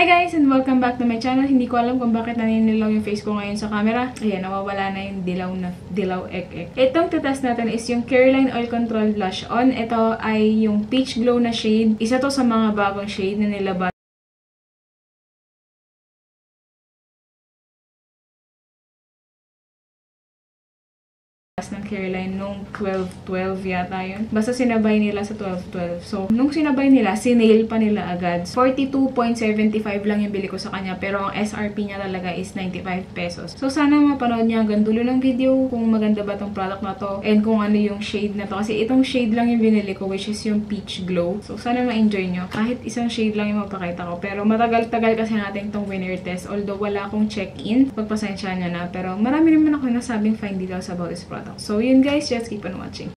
Hi guys and welcome back to my channel. Hindi ko alam kung bakit naninilaw yung face ko ngayon sa camera. Ayan, nawawala na yung dilaw na dilaw ek ek. Itong test natin is yung Careline Oil Control Blush On. Ito ay yung peach glow na shade. Isa to sa mga bagong shade na nilabas ng Caroline nung 12-12 yata yun. Basta sinabay nila sa 12-12. So, nung sinabay nila, sinail pa nila agad. 42.75 lang yung bili ko sa kanya. Pero ang SRP niya talaga is 95 pesos. So, sana mapanood niya hanggang dulo ng video kung maganda ba tong product na to and kung ano yung shade na to. Kasi itong shade lang yung binili ko which is yung peach glow. So, sana ma-enjoy nyo. Kahit isang shade lang yung mapakita ko. Pero matagal-tagal kasi natin tong winner test. Although wala akong check-in, pagpasensya niya na. Pero marami naman ako nasabing fine details about this product. So, yun guys, just keep on watching.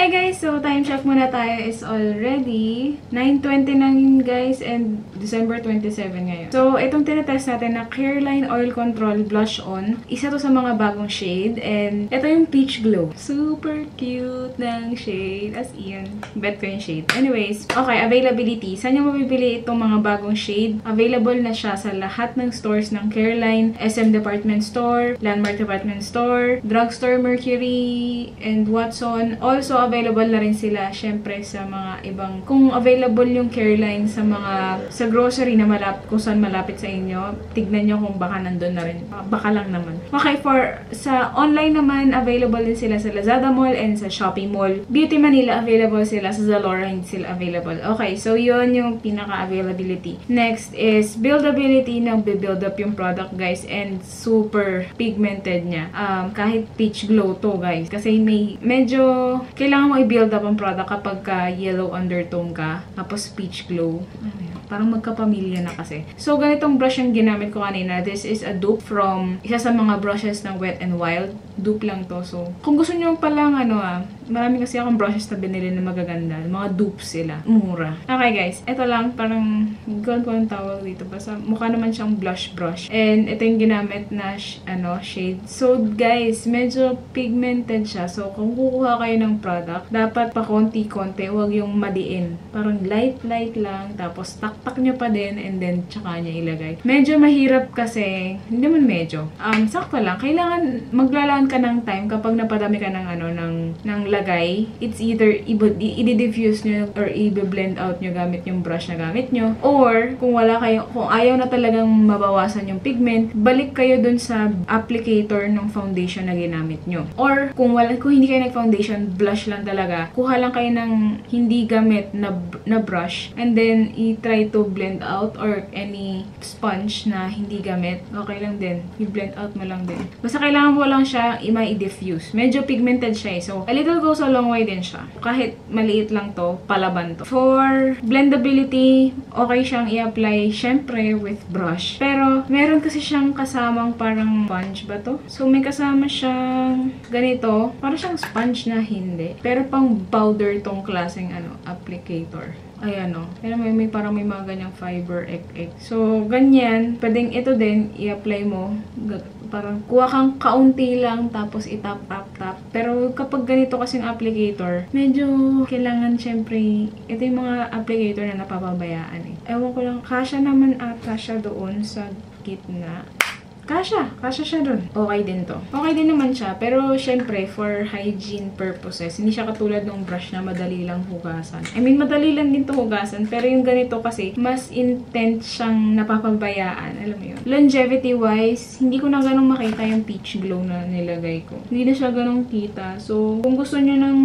Hi guys! So, time check muna tayo is already 9.29 guys and December 27 ngayon. So, itong tinetest natin na Careline Oil Control Blush On. Isa to sa mga bagong shade and ito yung Peach Glow. Super cute ng shade. As in, bet ko yung shade. Anyways, okay, availability. Saan nyo mabibili itong mga bagong shade? Available na siya sa lahat ng stores ng Careline, SM Department Store, Landmark Department Store, Drugstore Mercury, and Watson. Also, available na rin sila, syempre, sa mga ibang, kung available yung Careline sa mga, sa grocery na malapit, kung saan malapit sa inyo, tignan nyo kung baka nandun na rin. Baka lang naman. Okay, for, sa online naman, available din sila sa Lazada Mall and sa Shopee Mall. Beauty Manila, available sila. Sa Zalora, hindi sila available. Okay, so yun yung pinaka-availability. Next is buildability, nag-build up yung product, guys, and super pigmented niya. Um, kahit peach glow to, guys. Kasi may, medyo, kailangan mo i-build up ang product kapag ka yellow undertone ka, tapos peach glow. Ano? Parang magkapamilya na kasi. So, ganitong brush yung ginamit ko kanina. This is a dupe from isa sa mga brushes ng Wet n Wild. Dupe lang to. So, kung gusto nyo palang ano ah, marami kasi akong brushes na binili na magaganda. Mga dupe sila. Mura. Okay guys, ito lang parang, gawin ko ang tawag dito. Basta mukha naman siyang blush brush. And ito yung ginamit na sh ano, shade. So, guys, medyo pigmented siya. So, kung kukuha kayo ng product, dapat pa konti-konti. Huwag yung madiin. Parang light-light lang. Tapos, tak takpak nyo pa din and then tsaka niya ilagay. Medyo mahirap kasi, hindi naman medyo. Um, sakto lang. Kailangan maglalaan ka ng time kapag napadami ka ng ano, ng, ng lagay. It's either i-diffuse nyo or i-blend out nyo gamit yung brush na gamit nyo. Or, kung wala kayo, kung ayaw na talagang mabawasan yung pigment, balik kayo dun sa applicator ng foundation na ginamit nyo. Or, kung wala, kung hindi kayo nag-foundation, blush lang talaga, kuha lang kayo ng hindi gamit na, na brush and then i-try to blend out or any sponge na hindi gamit, okay lang din. I-blend out mo lang din. Basta kailangan mo lang siya i-diffuse. Medyo pigmented siya eh. So, a little goes a long way din siya. Kahit maliit lang to, palaban to. For blendability, okay siyang i-apply syempre with brush. Pero, meron kasi siyang kasamang parang sponge ba to? So, may kasama siyang ganito. Parang siyang sponge na hindi. Pero pang powder tong klaseng ano, applicator. Ayan o. Pero may, may parang may mga ganyang fiber ek-ek. So, ganyan. Pwedeng ito din, i-apply mo. Parang kuha kang kaunti lang, tapos itap, tap, tap. Pero kapag ganito kasing applicator, medyo kailangan syempre, ito yung mga applicator na napapabayaan eh. Ewan ko lang, kasha naman ata siya doon sa gitna. Kasha. Kasha siya dun. Okay din to. Okay din naman siya. Pero, syempre, for hygiene purposes, hindi siya katulad ng brush na madali lang hugasan. I mean, madali lang din to hugasan. Pero yung ganito kasi, mas intense siyang napapabayaan. Alam mo yun. Longevity-wise, hindi ko na ganong makita yung peach glow na nilagay ko. Hindi na siya ganong kita. So, kung gusto nyo ng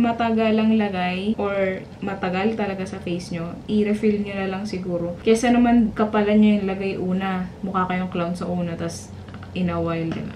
matagalang lagay or matagal talaga sa face nyo, i-refill nyo na lang siguro. Kesa naman kapalan nyo yung lagay una. Mukha kayong clown sa una, tas in a while na.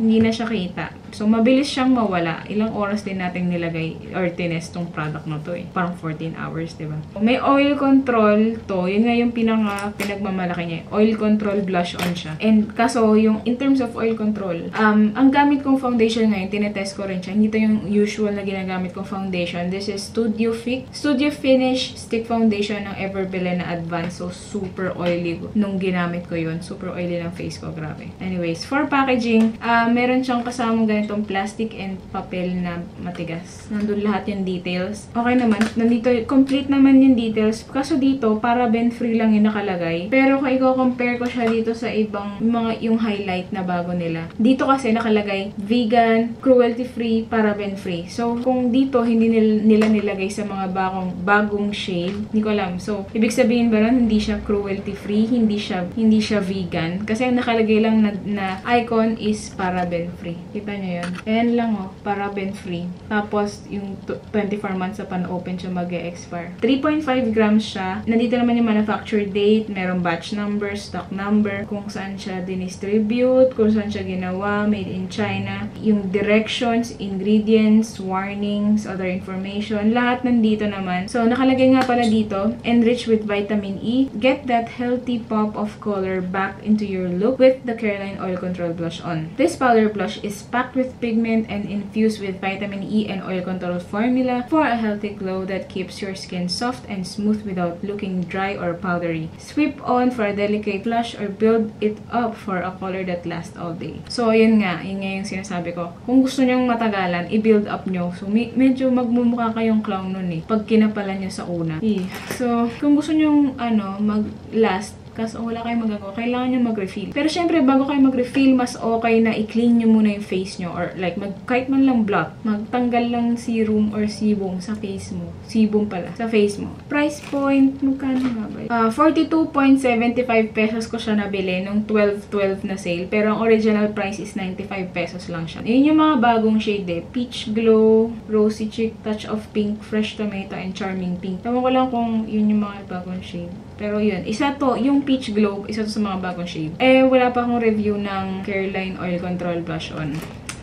hindi na siya kita. So, mabilis siyang mawala. Ilang oras din natin nilagay or tinest tong product na to eh. Parang 14 hours, di ba? May oil control to. Yun nga yung pinaka, pinagmamalaki niya. Oil control blush on siya. And kaso, yung in terms of oil control, um, ang gamit kong foundation ngayon, tinetest ko rin siya. Hindi to yung usual na ginagamit kong foundation. This is Studio Fix. Studio Finish Stick Foundation ng Everbelen na Advanced. So, super oily nung ginamit ko yun. Super oily ng face ko. Grabe. Anyways, for packaging, uh, meron siyang kasamang ganitong plastic and papel na matigas. Nandun lahat yung details. Okay naman. Nandito, complete naman yung details. Kaso dito, paraben free lang yung nakalagay. Pero kung i-compare ko siya dito sa ibang mga yung highlight na bago nila. Dito kasi nakalagay vegan, cruelty free, paraben free. So, kung dito hindi nila nilagay sa mga bagong bagong shade, hindi ko alam. So, ibig sabihin ba nun, hindi siya cruelty free, hindi siya hindi siya vegan. Kasi ang nakalagay lang na, na icon is paraben free. Kita niyo yun? Ayan lang oh, paraben free. Tapos, yung 24 months sa pan-open siya mag-expire. 3.5 grams siya. Nandito naman yung manufacture date, merong batch number, stock number, kung saan siya dinistribute, kung saan siya ginawa, made in China, yung directions, ingredients, warnings, other information, lahat nandito naman. So, nakalagay nga pala dito, enriched with vitamin E, get that healthy pop of color back into your look with the Caroline Oil Control Blush on. This powder blush is packed with pigment and infused with vitamin E and oil control formula for a healthy glow that keeps your skin soft and smooth without looking dry or powdery. Sweep on for a delicate blush or build it up for a color that lasts all day. So, yun nga. Yun nga yung sinasabi ko. Kung gusto nyong matagalan, i-build up nyo. So, me medyo magmumukha kayong clown nun eh. Pag kinapalan nyo sa una. Eh. So, kung gusto nyong ano, mag-last, Kaso wala kayong magagawa. Kailangan nyo mag-refill. Pero syempre, bago kayo mag-refill, mas okay na i-clean nyo muna yung face nyo. Or like, mag, kahit man lang blot, magtanggal lang serum or sebum sa face mo. Sebum pala. Sa face mo. Price point, magkano nga ba? Uh, 42.75 pesos ko siya nabili nung 12-12 na sale. Pero ang original price is 95 pesos lang siya. Yun yung mga bagong shade eh. Peach Glow, Rosy Chick, Touch of Pink, Fresh Tomato, and Charming Pink. Tama ko lang kung yun yung mga bagong shade. Pero yun, isa to, yung Peach Glow, isa to sa mga bagong shade. Eh, wala pa akong review ng Careline Oil Control Blush On.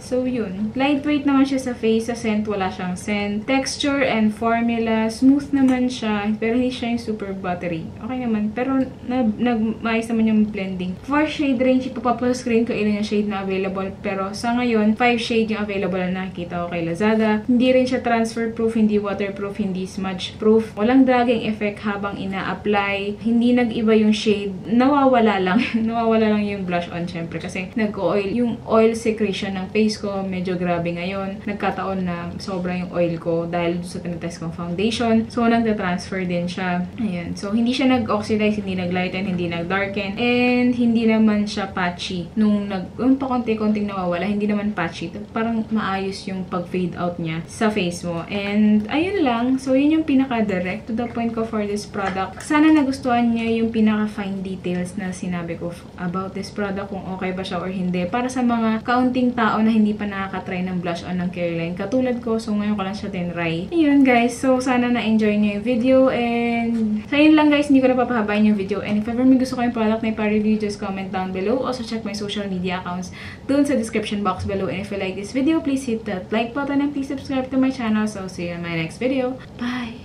So, yun. Lightweight naman siya sa face. Sa scent, wala siyang scent. Texture and formula, smooth naman siya. Pero hindi siya yung super buttery. Okay naman. Pero, nag-maayos naman yung blending. For shade range, ipapapal screen ko ilan yung shade na available. Pero, sa ngayon, 5 shade yung available na nakikita ko kay Lazada. Hindi rin siya transfer proof, hindi waterproof, hindi smudge proof. Walang dragging effect habang ina-apply. Hindi nag-iba yung shade. Nawawala lang. Nawawala lang yung blush on, syempre. Kasi, nag-oil. Yung oil secretion ng face face ko medyo grabe ngayon. Nagkataon na sobra yung oil ko dahil sa tinatest kong foundation. So, nagta-transfer din siya. Ayan. So, hindi siya nag-oxidize, hindi nag-lighten, hindi nag-darken, and hindi naman siya patchy. Nung nag, yung pa konti-konting nawawala, hindi naman patchy. Parang maayos yung pag-fade out niya sa face mo. And, ayun lang. So, yun yung pinaka-direct to the point ko for this product. Sana nagustuhan niya yung pinaka-fine details na sinabi ko about this product, kung okay ba siya or hindi. Para sa mga counting tao na hindi hindi pa nakaka-try ng blush on ng Careline. Katulad ko, so ngayon ko lang siya tinry. Ayun guys, so sana na-enjoy niyo yung video and sa yun lang guys, hindi ko na papahabain yung video. And if ever may gusto ko yung product na ipa-review, just comment down below. Also check my social media accounts dun sa description box below. And if you like this video, please hit that like button and please subscribe to my channel. So see you in my next video. Bye!